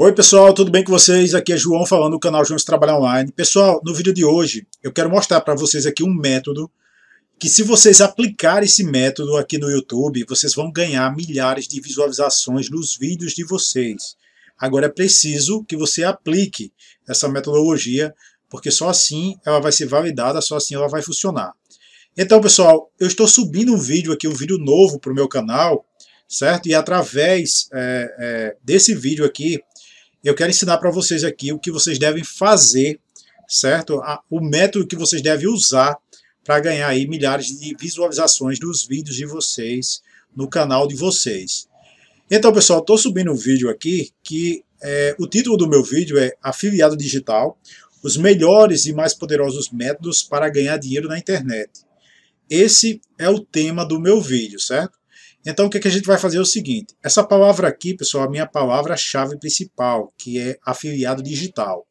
Oi pessoal, tudo bem com vocês? Aqui é João falando do canal João Trabalhar Online. Pessoal, no vídeo de hoje eu quero mostrar para vocês aqui um método que se vocês aplicarem esse método aqui no YouTube, vocês vão ganhar milhares de visualizações nos vídeos de vocês. Agora é preciso que você aplique essa metodologia, porque só assim ela vai ser validada, só assim ela vai funcionar. Então pessoal, eu estou subindo um vídeo aqui, um vídeo novo para o meu canal, certo? E através é, é, desse vídeo aqui, eu quero ensinar para vocês aqui o que vocês devem fazer, certo? O método que vocês devem usar para ganhar aí milhares de visualizações dos vídeos de vocês no canal de vocês. Então, pessoal, estou subindo um vídeo aqui que é, o título do meu vídeo é Afiliado Digital, os melhores e mais poderosos métodos para ganhar dinheiro na internet. Esse é o tema do meu vídeo, certo? Então o que, que a gente vai fazer é o seguinte, essa palavra aqui, pessoal, é a minha palavra-chave principal, que é afiliado digital.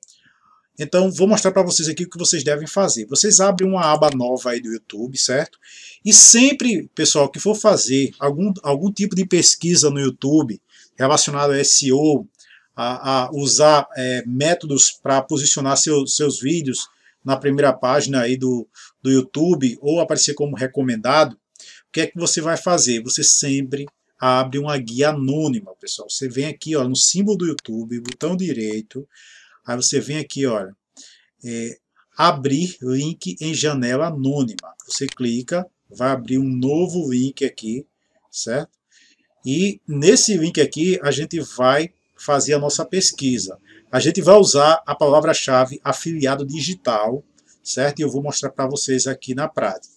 Então vou mostrar para vocês aqui o que vocês devem fazer. Vocês abrem uma aba nova aí do YouTube, certo? E sempre, pessoal, que for fazer algum, algum tipo de pesquisa no YouTube relacionado a SEO, a, a usar é, métodos para posicionar seu, seus vídeos na primeira página aí do, do YouTube ou aparecer como recomendado, o que é que você vai fazer? Você sempre abre uma guia anônima, pessoal. Você vem aqui ó, no símbolo do YouTube, botão direito, aí você vem aqui, olha, é, abrir link em janela anônima. Você clica, vai abrir um novo link aqui, certo? E nesse link aqui a gente vai fazer a nossa pesquisa. A gente vai usar a palavra-chave afiliado digital, certo? E eu vou mostrar para vocês aqui na prática.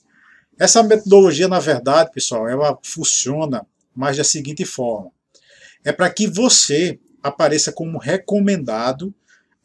Essa metodologia, na verdade, pessoal, ela funciona mais da seguinte forma. É para que você apareça como recomendado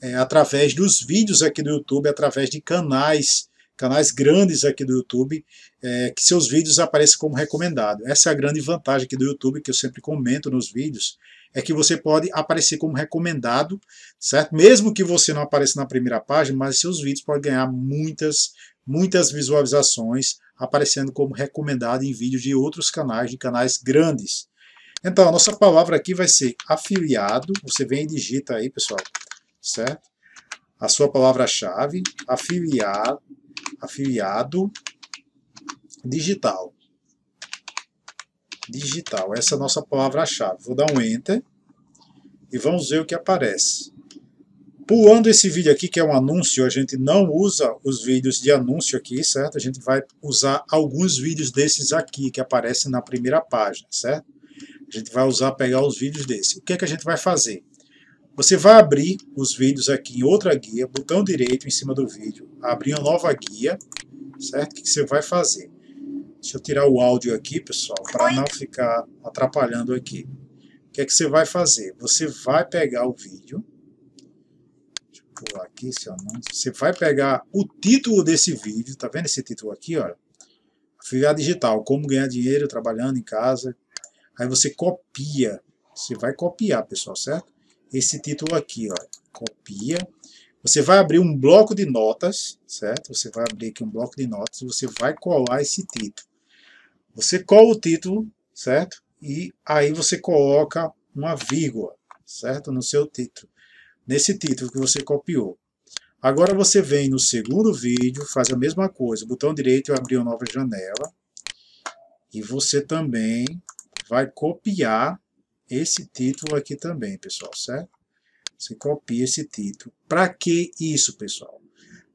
é, através dos vídeos aqui do YouTube, através de canais, canais grandes aqui do YouTube, é, que seus vídeos apareçam como recomendado. Essa é a grande vantagem aqui do YouTube, que eu sempre comento nos vídeos, é que você pode aparecer como recomendado, certo? Mesmo que você não apareça na primeira página, mas seus vídeos podem ganhar muitas, muitas visualizações, aparecendo como recomendado em vídeos de outros canais, de canais grandes. Então, a nossa palavra aqui vai ser afiliado. Você vem e digita aí, pessoal, certo? A sua palavra-chave, afiliado, afiliado digital. Digital, essa é a nossa palavra-chave. Vou dar um Enter e vamos ver o que aparece. Pulando esse vídeo aqui, que é um anúncio, a gente não usa os vídeos de anúncio aqui, certo? A gente vai usar alguns vídeos desses aqui, que aparecem na primeira página, certo? A gente vai usar, pegar os vídeos desse. O que é que a gente vai fazer? Você vai abrir os vídeos aqui em outra guia, botão direito em cima do vídeo, abrir uma nova guia, certo? O que você vai fazer? Deixa eu tirar o áudio aqui, pessoal, para não ficar atrapalhando aqui. O que é que você vai fazer? Você vai pegar o vídeo, pular aqui esse anúncio. Você vai pegar o título desse vídeo, tá vendo esse título aqui, olha? Afiliado digital, como ganhar dinheiro trabalhando em casa. Aí você copia, você vai copiar, pessoal, certo? Esse título aqui, ó, copia. Você vai abrir um bloco de notas, certo? Você vai abrir aqui um bloco de notas você vai colar esse título. Você cola o título, certo? E aí você coloca uma vírgula, certo? No seu título nesse título que você copiou. Agora você vem no segundo vídeo, faz a mesma coisa, botão direito e abrir uma nova janela. E você também vai copiar esse título aqui também, pessoal, certo? Você copia esse título. Para que isso, pessoal?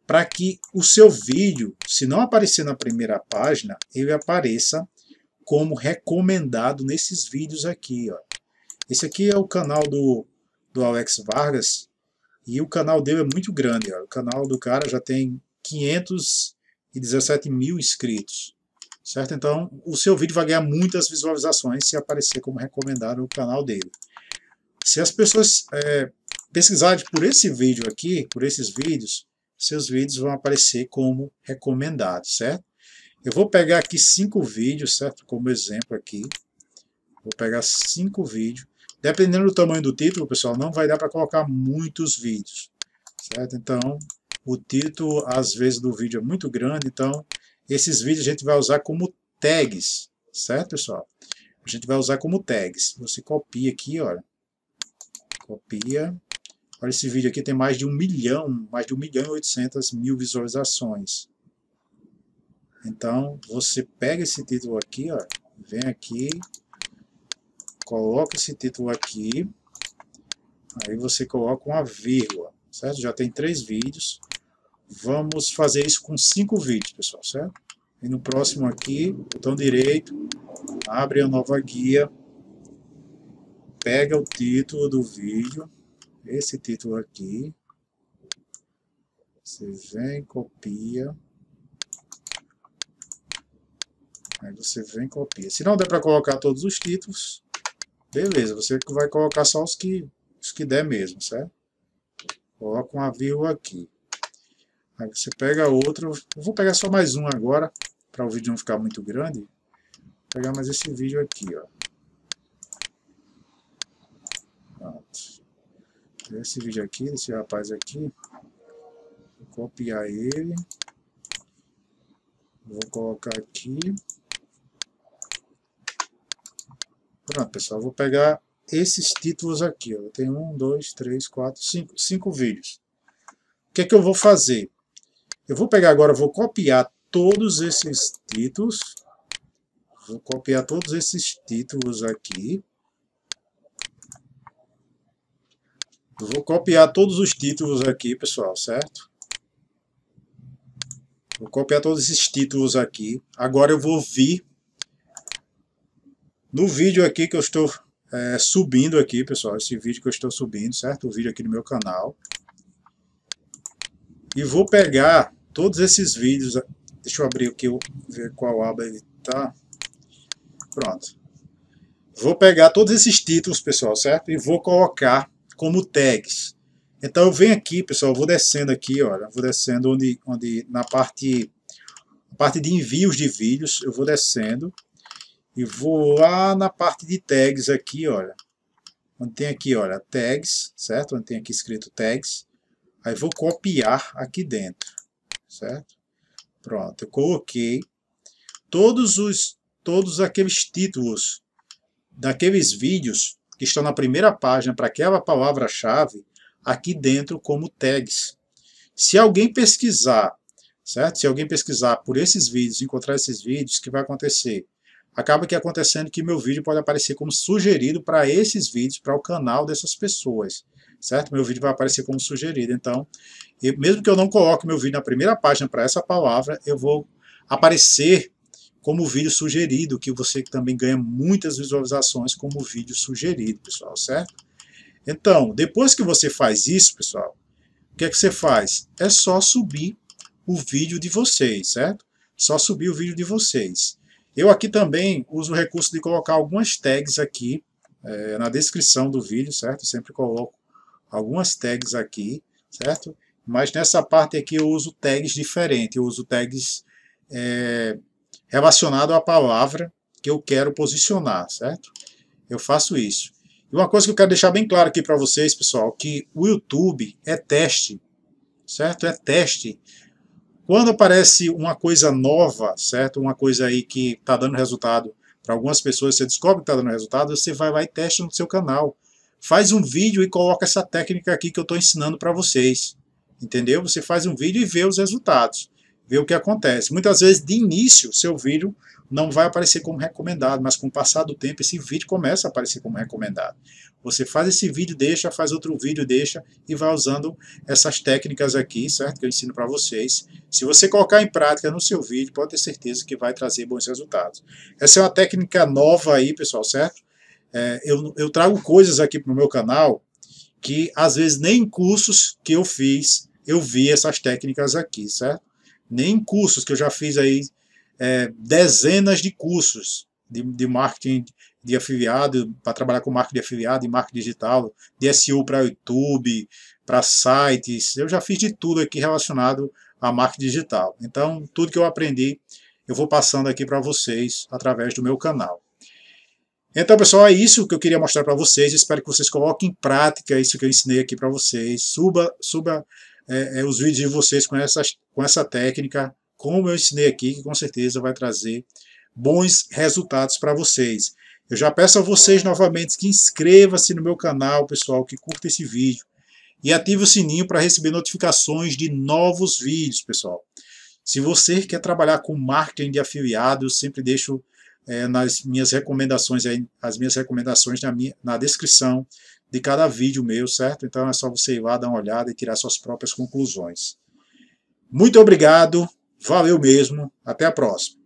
Para que o seu vídeo, se não aparecer na primeira página, ele apareça como recomendado nesses vídeos aqui. Ó. Esse aqui é o canal do do Alex Vargas, e o canal dele é muito grande. Ó. O canal do cara já tem 517 mil inscritos. Certo? Então, o seu vídeo vai ganhar muitas visualizações se aparecer como recomendado no canal dele. Se as pessoas é, pesquisarem por esse vídeo aqui, por esses vídeos, seus vídeos vão aparecer como recomendados, certo? Eu vou pegar aqui cinco vídeos, certo? Como exemplo aqui. Vou pegar cinco vídeos. Dependendo do tamanho do título, pessoal, não vai dar para colocar muitos vídeos, certo? Então, o título, às vezes, do vídeo é muito grande, então, esses vídeos a gente vai usar como tags, certo, pessoal? A gente vai usar como tags. Você copia aqui, olha. copia. Olha esse vídeo aqui, tem mais de um milhão, mais de um milhão e oitocentas mil visualizações. Então, você pega esse título aqui, ó, vem aqui, coloca esse título aqui, aí você coloca uma vírgula, certo? Já tem três vídeos. Vamos fazer isso com cinco vídeos, pessoal, certo? E no próximo aqui, botão direito, abre a nova guia, pega o título do vídeo, esse título aqui, você vem, copia, aí você vem copia. Se não der para colocar todos os títulos, beleza, você vai colocar só os que, os que der mesmo, certo? Coloca uma vírgula aqui. Aí você pega outro, eu vou pegar só mais um agora, para o vídeo não ficar muito grande. Vou pegar mais esse vídeo aqui, ó. Pronto. Esse vídeo aqui, desse rapaz aqui, vou copiar ele. Vou colocar aqui. Pronto, pessoal, vou pegar esses títulos aqui. Ó. Tem um, dois, três, quatro, cinco, cinco vídeos. O que é que eu vou fazer? Eu vou pegar agora, vou copiar todos esses títulos. Vou copiar todos esses títulos aqui. Vou copiar todos os títulos aqui, pessoal, certo? Vou copiar todos esses títulos aqui. Agora eu vou vir no vídeo aqui que eu estou é, subindo aqui, pessoal. Esse vídeo que eu estou subindo, certo? O vídeo aqui no meu canal. E vou pegar todos esses vídeos. Deixa eu abrir aqui, ver qual aba ele está. Pronto. Vou pegar todos esses títulos, pessoal, certo? E vou colocar como tags. Então eu venho aqui, pessoal, vou descendo aqui, olha, vou descendo onde, onde na parte, parte de envios de vídeos, eu vou descendo e vou lá na parte de tags aqui, olha, onde tem aqui, olha, tags, certo? Onde tem aqui escrito tags, aí vou copiar aqui dentro certo? Pronto, eu coloquei todos os todos aqueles títulos daqueles vídeos que estão na primeira página para aquela palavra-chave aqui dentro como tags. Se alguém pesquisar, certo? Se alguém pesquisar por esses vídeos, encontrar esses vídeos, o que vai acontecer? Acaba que acontecendo que meu vídeo pode aparecer como sugerido para esses vídeos, para o canal dessas pessoas certo? Meu vídeo vai aparecer como sugerido. Então, eu, mesmo que eu não coloque meu vídeo na primeira página para essa palavra, eu vou aparecer como vídeo sugerido, que você também ganha muitas visualizações como vídeo sugerido, pessoal, certo? Então, depois que você faz isso, pessoal, o que é que você faz? É só subir o vídeo de vocês, certo? Só subir o vídeo de vocês. Eu aqui também uso o recurso de colocar algumas tags aqui é, na descrição do vídeo, certo? Sempre coloco algumas tags aqui, certo? Mas nessa parte aqui eu uso tags diferentes, eu uso tags é, relacionados à palavra que eu quero posicionar, certo? Eu faço isso. E uma coisa que eu quero deixar bem claro aqui para vocês, pessoal, que o YouTube é teste, certo? É teste. Quando aparece uma coisa nova, certo? Uma coisa aí que está dando resultado para algumas pessoas, você descobre que está dando resultado, você vai lá e testa no seu canal faz um vídeo e coloca essa técnica aqui que eu estou ensinando para vocês. Entendeu? Você faz um vídeo e vê os resultados, vê o que acontece. Muitas vezes, de início, seu vídeo não vai aparecer como recomendado, mas com o passar do tempo, esse vídeo começa a aparecer como recomendado. Você faz esse vídeo, deixa, faz outro vídeo, deixa, e vai usando essas técnicas aqui, certo? Que eu ensino para vocês. Se você colocar em prática no seu vídeo, pode ter certeza que vai trazer bons resultados. Essa é uma técnica nova aí, pessoal, certo? É, eu, eu trago coisas aqui para o meu canal que às vezes nem em cursos que eu fiz eu vi essas técnicas aqui, certo? Nem em cursos que eu já fiz aí é, dezenas de cursos de, de marketing de afiliado, para trabalhar com marketing de afiliado e marketing digital, de SEO para YouTube, para sites, eu já fiz de tudo aqui relacionado a marketing digital. Então, tudo que eu aprendi, eu vou passando aqui para vocês através do meu canal. Então, pessoal, é isso que eu queria mostrar para vocês. Espero que vocês coloquem em prática isso que eu ensinei aqui para vocês. Suba, suba é, é, os vídeos de vocês com, essas, com essa técnica, como eu ensinei aqui, que com certeza vai trazer bons resultados para vocês. Eu já peço a vocês novamente que inscreva-se no meu canal, pessoal, que curta esse vídeo e ative o sininho para receber notificações de novos vídeos, pessoal. Se você quer trabalhar com marketing de afiliado, eu sempre deixo é, nas minhas recomendações, aí, as minhas recomendações na, minha, na descrição de cada vídeo meu, certo? Então é só você ir lá, dar uma olhada e tirar suas próprias conclusões. Muito obrigado, valeu mesmo, até a próxima.